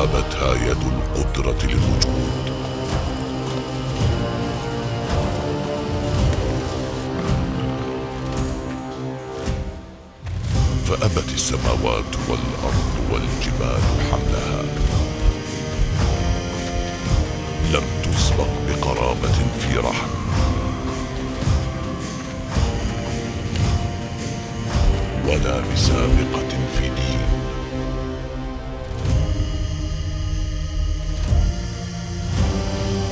ألهمتها يد القدرة للوجود. فأبت السماوات والأرض والجبال حملها. لم تسبق بقرابة في رحم. ولا بسابقة في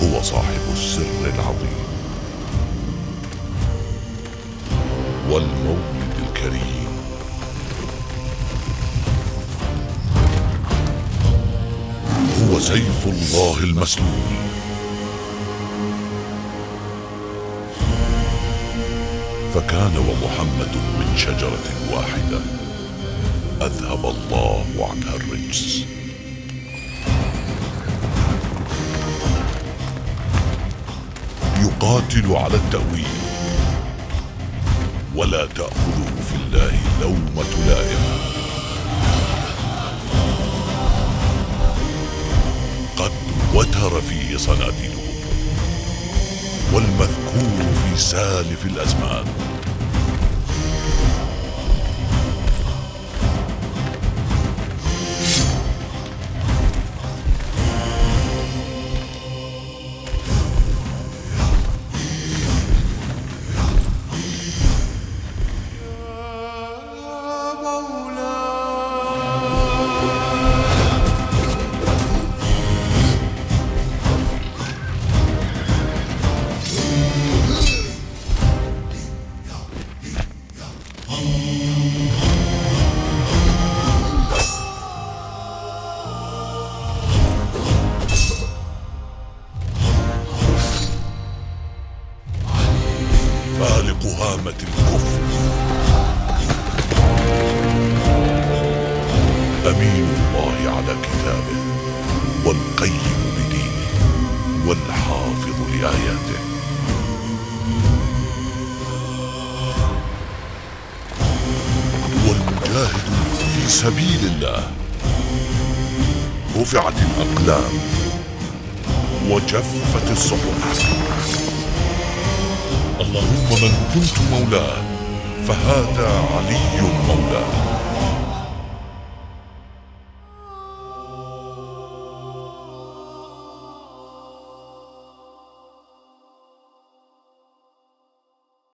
هو صاحب السر العظيم. والمولد الكريم. هو سيف الله المسلول. فكان ومحمد من شجرة واحدة. أذهب الله عنها الرجس يقاتل على التأويل. ولا تأخذه في الله لومة لائم قد وتر فيه صناديده والمذكور في سالف الأزمان. أمين الله على كتابه والقيم بدينه والحافظ لآياته. والمجاهد في سبيل الله. رفعت الأقلام وجفت الصحف. اللهم من كنت مولاه فهذا علي مولاه.